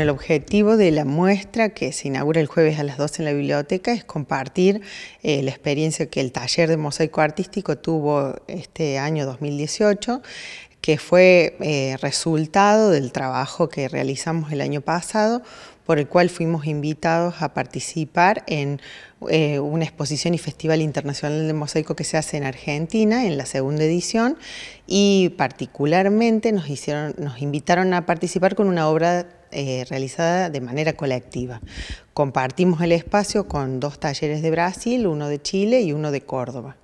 El objetivo de la muestra que se inaugura el jueves a las 12 en la biblioteca es compartir eh, la experiencia que el taller de mosaico artístico tuvo este año 2018 que fue eh, resultado del trabajo que realizamos el año pasado, por el cual fuimos invitados a participar en eh, una exposición y festival internacional de mosaico que se hace en Argentina, en la segunda edición, y particularmente nos, hicieron, nos invitaron a participar con una obra eh, realizada de manera colectiva. Compartimos el espacio con dos talleres de Brasil, uno de Chile y uno de Córdoba.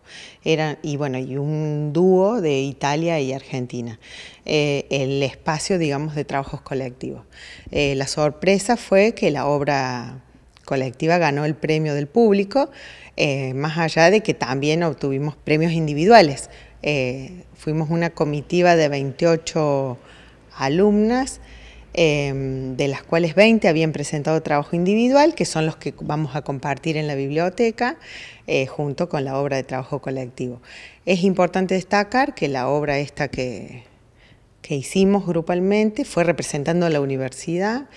Eran, y bueno, y un dúo de Italia y Argentina. Eh, el espacio, digamos, de trabajos colectivos. Eh, la sorpresa fue que la obra colectiva ganó el premio del público, más allá de que también obtuvimos premios individuales. fuimos una comitiva de 28 alumnas Em, de las cuales 20 habían presentado trabajo individual, que son los que vamos a compartir en la biblioteca, eh, junto con la obra de trabajo colectivo. Es importante destacar que la obra esta que, que hicimos grupalmente fue representando a la universidad,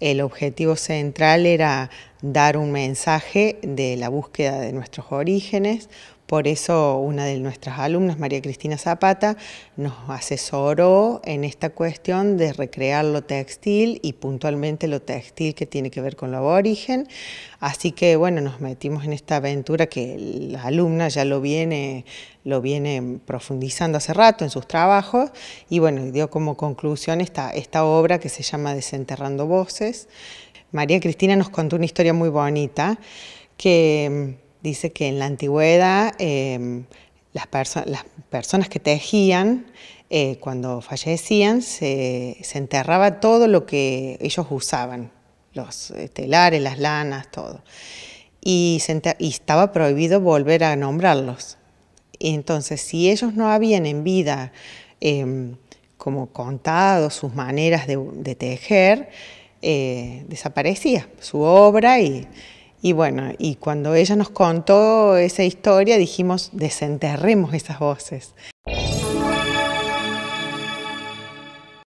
el objetivo central era dar un mensaje de la búsqueda de nuestros orígenes, por eso una de nuestras alumnas, María Cristina Zapata, nos asesoró en esta cuestión de recrear lo textil y puntualmente lo textil que tiene que ver con lo aborigen. Así que bueno, nos metimos en esta aventura que la alumna ya lo viene, lo viene profundizando hace rato en sus trabajos y bueno, dio como conclusión esta, esta obra que se llama Desenterrando Voces. María Cristina nos contó una historia muy bonita que dice que en la antigüedad em, las, personas que tejían, eh, cuando fallecían, se, enterraba todo lo que ellos usaban, los telares, las lanas, todo. Y, estaba prohibido volver a nombrarlos. entonces, si ellos no habían en vida em, como contado sus maneras de, tejer, eh, desaparecía su obra y y bueno, y cuando ella nos contó esa historia dijimos, desenterremos esas voces.